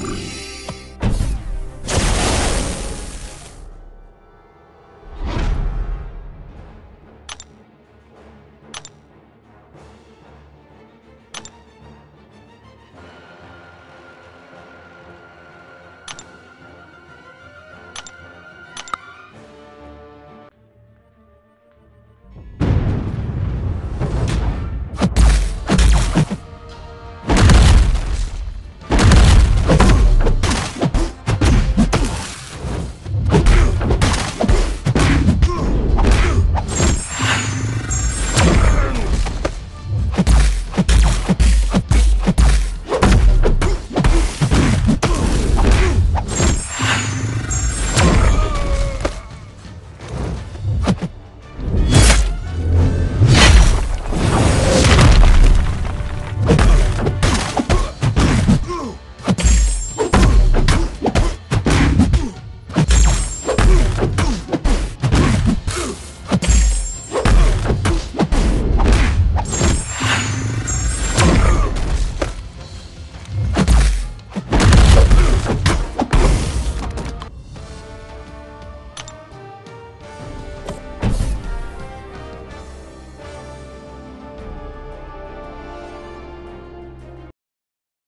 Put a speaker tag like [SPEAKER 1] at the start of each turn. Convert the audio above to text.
[SPEAKER 1] Three.